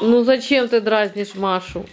Ну зачем ты дразнишь Машу?